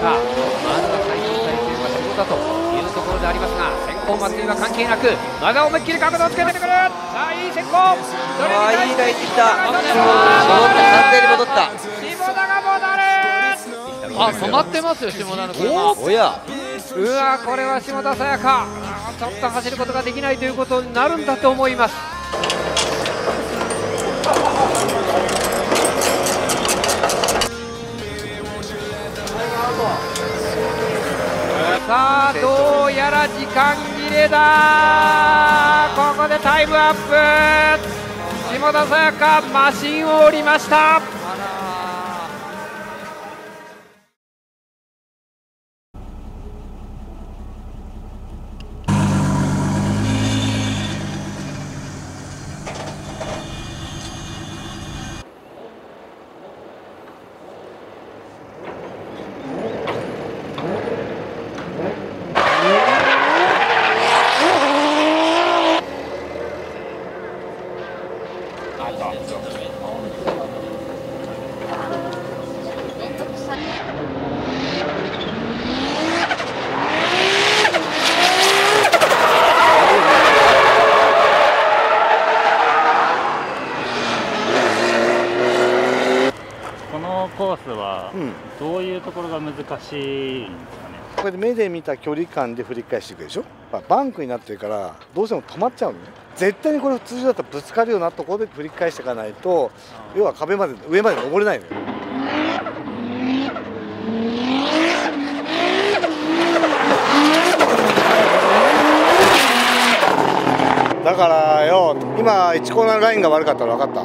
か。まずは最強体制は下田というところであります。が先行松井は関係なくまだ思いっきり角度をつけてくるさあいい先行どれあいいラインいった戻った完全に戻った下田が戻るあ止まってますよ下田の車。おや。うわこれは下田沙也加あーちょっと走ることができないということになるんだと思いますさあどうやら時間切れだ。ここでタイムアップ。下田沙也加マシンを降りましたこのコースはうんどういうところが難しいんですかね、これで目で見た距離感で振り返していくでしょ？まあバンクになってるからどうしても止まっちゃうのね。絶対にこれ通常だったらぶつかるようなところで振り返していかないと要は壁まで上まで登れないのよ。だからよ今1コーナーラインが悪かったら分かった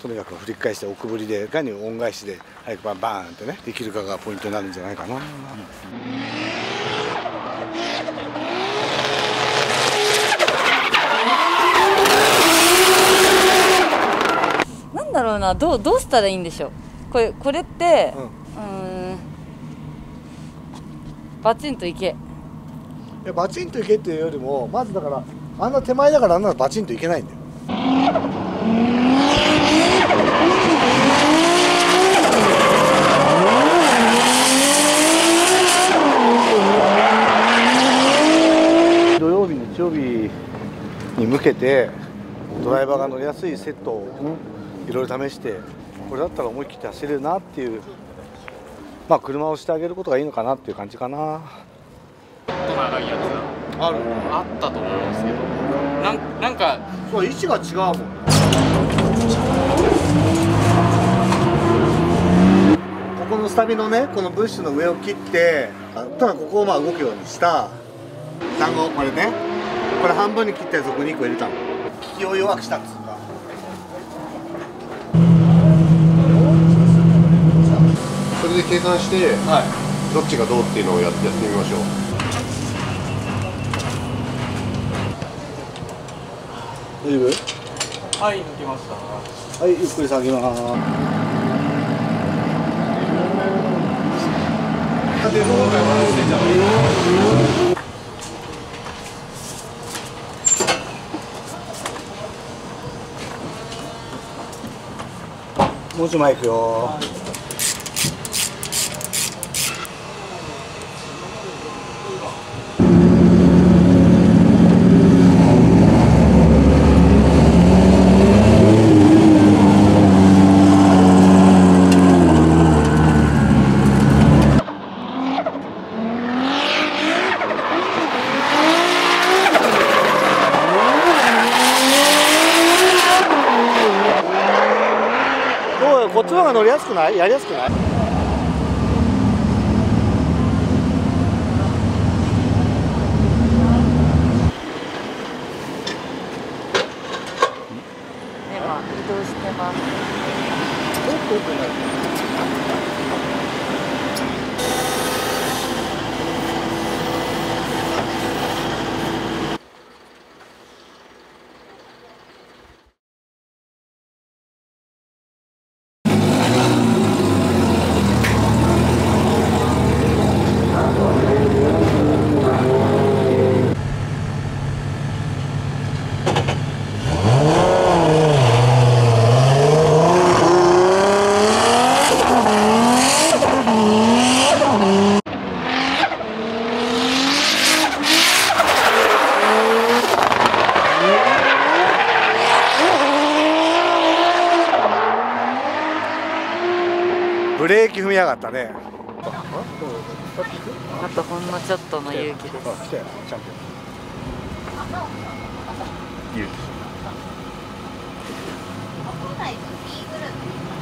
とにかく振り返して奥振りでいかに恩返しで早くバンバーンってねできるかがポイントになるんじゃないかな、なんだろうなどうどうしたらいいんでしょう。これこれってうん。うーんバチンといけ。いやバチンといけっていうよりもまずだからあんな手前だからあんなのバチンといけないんだよ日に向けてドライバーが乗りやすいセットをいろいろ試してこれだったら思い切って走れるなっていうまあ車をしてあげることがいいのかなっていう感じかな。長いやつあるあったと思うんですけどなんなんかそう位置が違うもんここのスタビのねこのブッシュの上を切ってあただここをまあ動くようにした。単語これねこれ半分に切ったやつをここに1個入れたの。利きを弱くしたっつうか。それで計算してはい。どっちがどうっていうのをやってやってみましょう。大丈夫はい抜けました。はいゆっくり下げますもうちょい前行くよ。こっちの方が乗りやすくない？やりやすくない？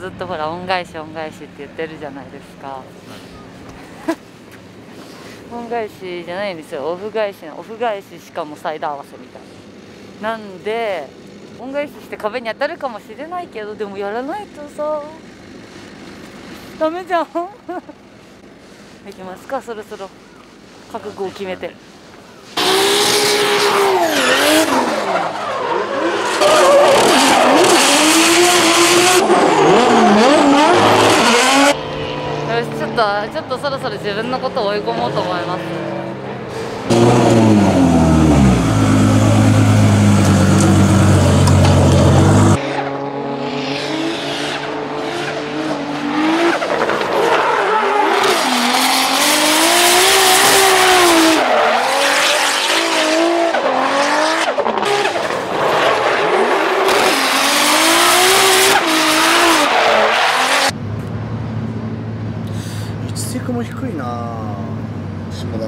ずっとほら恩返し恩返しって言ってるじゃないですか。恩返しじゃないんですよ。オフ返しのオフ返ししかもサイド合わせみたいな。なんで恩返しして壁に当たるかもしれないけどでもやらないとさ。ダメじゃん。いきますかそろそろ。覚悟を決めてよしちょっとちょっとそろそろ自分のことを追い込もうと思います一軸も低いな下田まで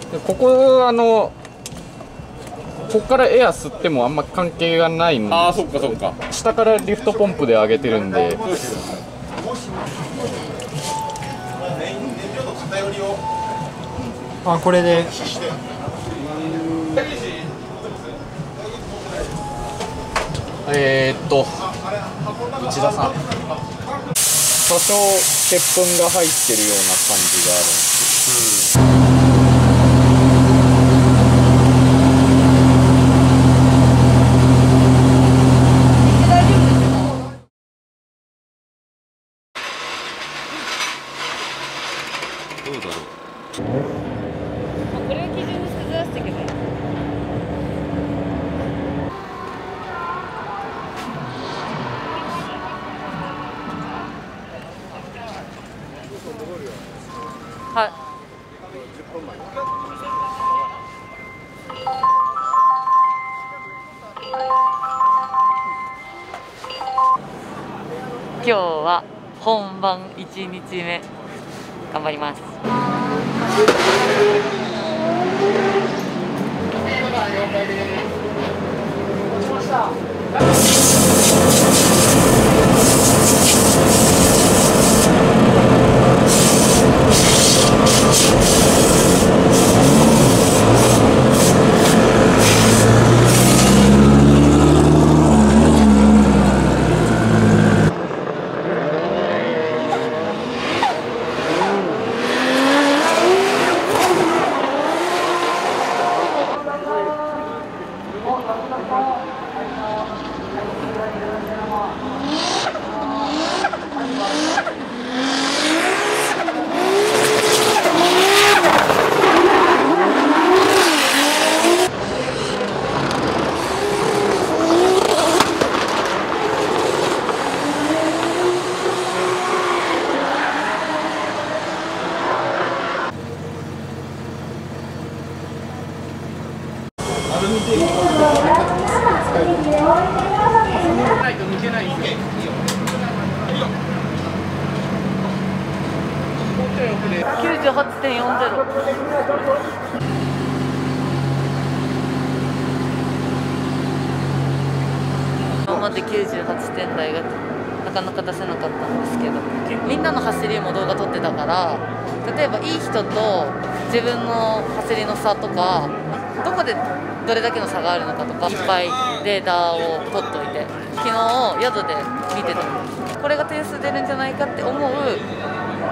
でここあのここからエア吸ってもあんま関係がないん。でああそっかそっか。下からリフトポンプで上げてるんで。あこれで。えー、っと内田さん。多少鉄粉が入ってるような感じがあるんです本番1日目頑張ります。98.40今まで98点台がなかなか出せなかったんですけどみんなの走りも動画撮ってたから例えばいい人と自分の走りの差とかどこでどれだけの差があるのかとかいっぱいデータを取っといて昨日宿で見てた。これが点数出るんじゃないかって思う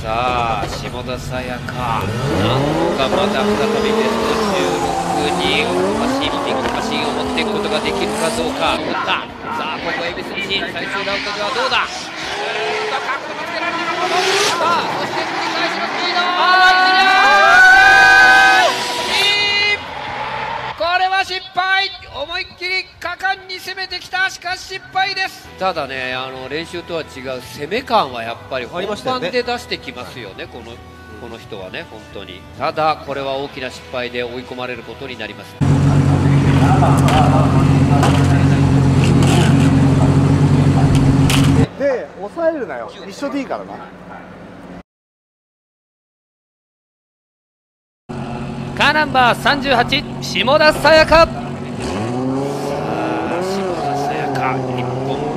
さあ下田沙也加なんとかまた再びベスト16にマシンピックマシンを持っていくことができるかどうか。打った。さあここ恵比寿西最終ラウンドではどうだ。うーんと角度つけられるものさあそして繰り返しのスピードいいこれは失敗思いっきり果敢に攻めてきたしかし失敗ですただねあの練習とは違う攻め感はやっぱり本番で出してきますよねこのこの人はね本当に。ただこれは大きな失敗で追い込まれることになります。で抑えるなよ。一緒でいいからな。カーナンバー38下田沙也加下田沙也加1本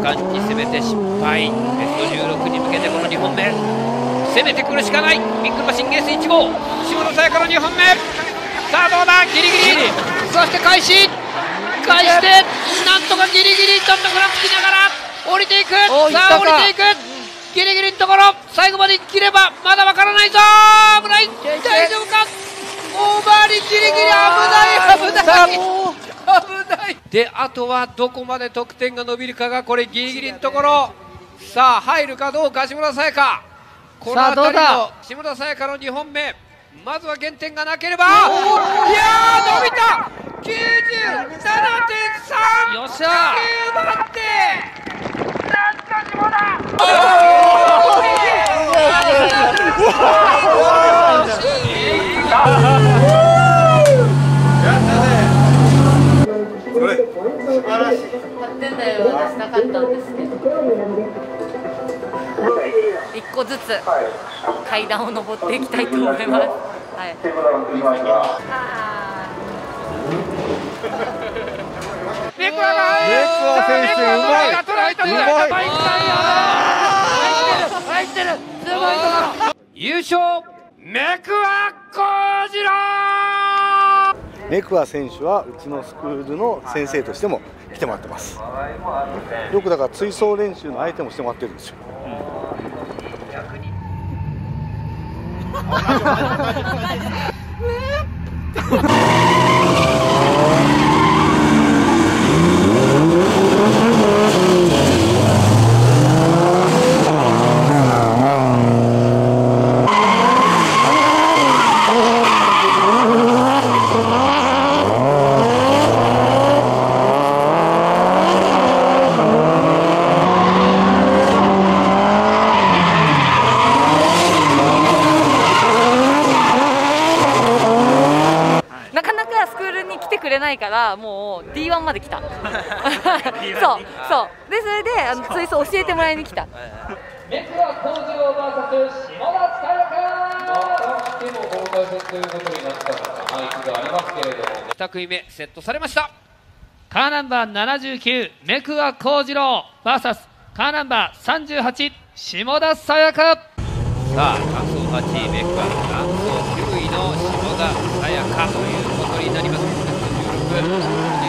目は果敢に攻めて失敗ベスト16に向けてこの2本目攻めてくるしかないビッグマシンゲース1号下田沙也加の2本目さあどうだギリギリそして開始。開してなんとかギリギリちょっとぐらつきながら降りていく。さあ降りていく。ギリギリのところ。最後まで切ればまだわからないぞ危ない。大丈夫か？オーバー。にギリギリ危ない。危ない。危ないであとはどこまで得点が伸びるかがこれギリギリのところ。さあ入るかどうか下田沙也加この辺りの下田沙也加の2本目。まずは減点がなければいやー伸びた！97.3よっしゃ9番手なん。と下田8点台を出したかったんですけど。一個ずつ階段を登っていきたいと思います。はい。あメクワ選手うまい。うまい入ってる。入ってる。すごいところ。優勝メクワコジロメクア選手はうちのスクールの先生としても来てもらってます。よくだから追走練習の相手もしてもらってるんですよ。ー 3まで来た。そうそう。でそれであのついそう教えてもらいに来た。目黒幸次郎 VS 下田塚也君またしても崩壊戦ということになった配置がありますけれども2組目セットされました。カーナンバー79目黒幸次郎 VS カーナンバー38下田さやか。さあ感想8位目黒感想9位の下田さやかということになります。16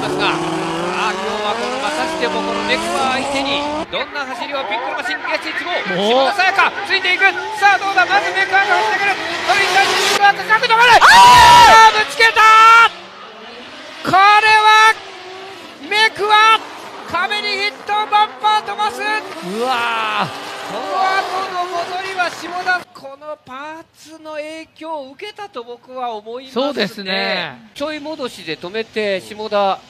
りますがさあ今日はこのまさしてもこのメクワ相手にどんな走りをピックルマシンゲッチ1号下田沙也加ついていく。さあどうだ？まずメクワが走ってくる。それに対してメクワが角度がないあーぶつけた！これはメクワ壁にヒットバンパー飛ばす。うわこの後の戻りは下田このパーツの影響を受けたと僕は思いますね。そうですね。ちょい戻しで止めて下田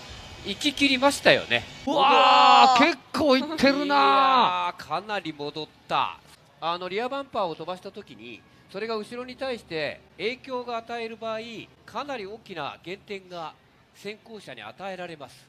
行き切りましたよね。うわー結構いってるいなかなり戻った。あのリアバンパーを飛ばした時にそれが後ろに対して影響が与える場合かなり大きな減点が先行者に与えられます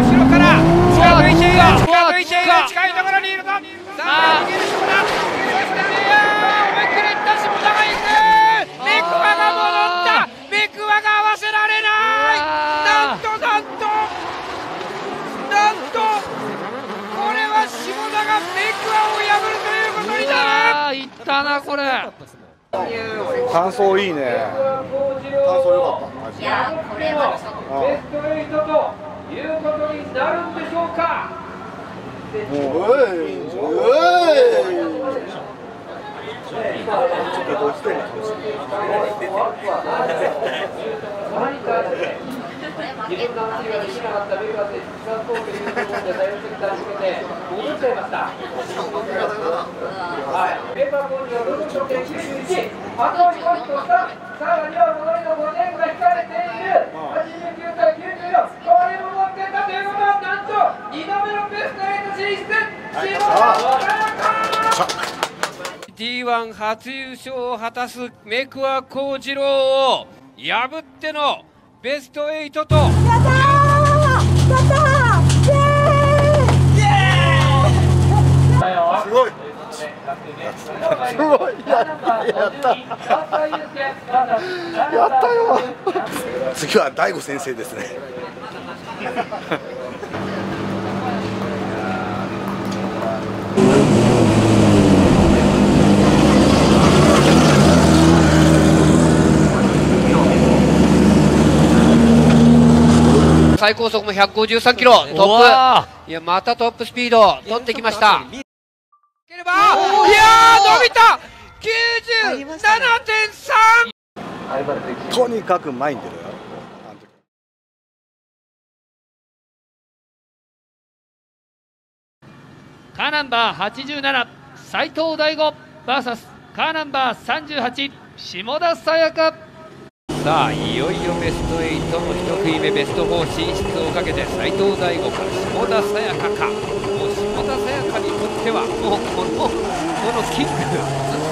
ったなこれ。感想いいね。感想良かった。いやこれはベスト8とい。うことになるんでしょうかおい。おい。ちょっとどうして。2分の走りができなかったーにて戻っちゃいました。はい。メンバーコーチの91、あと1、さらには戻りの5点が引かれている。89 94、これも持ってたというは、なんと2度目のベスト8進出、志望 D1 初優勝を果たすメクワ幸次郎を破ってのベスト8とすごいすごい。やったやったよ次は大悟先生ですねも153キロトップ。いやまたトップスピード取ってきました。ければいやー伸びた。97.3とにかく前に出るカーナンバー87斉藤大吾 VS カーナンバー38下田沙也加さあいよいよベスト8の1組目ベスト4進出をかけて斉藤大吾か下田沙也加か。もう下田沙也加にとってはもうこのこのキング。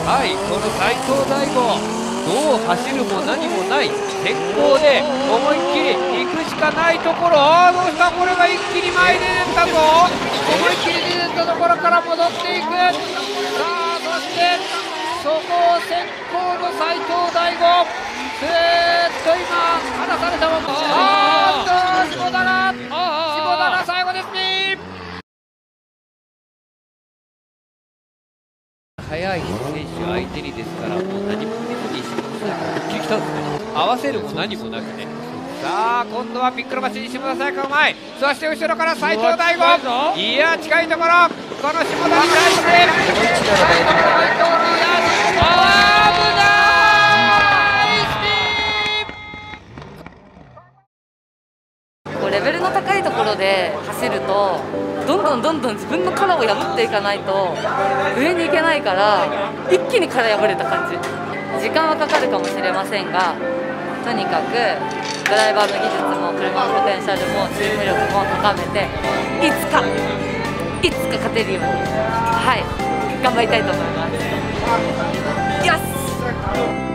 はいこの斉藤大吾どう走るも何もない。天候で思いっきり行くしかないところ。あーどうした？これが一気に前に出てったぞ。思いっきり出てったところから戻っていく。さあそしてそこを先行の斉藤大吾ずーっと今離されたままあーっと下田下田最後ですね速い選手相手にですからもう何も見ずに下田さん来たんですね合わせるも何もなくねさあ今度はピックロマチに下田沙也加が前そして後ろから斉藤大吾いや近いところこの下田に対してレベルの高いところで走るとどんどんどんどん自分の殻を破っていかないと上に行けないから一気に殻破れた感じ。時間はかかるかもしれませんがとにかくドライバーの技術も車のポテンシャルもチーム力も高めていつかいつか勝てるようにはい頑張りたいと思います。よし！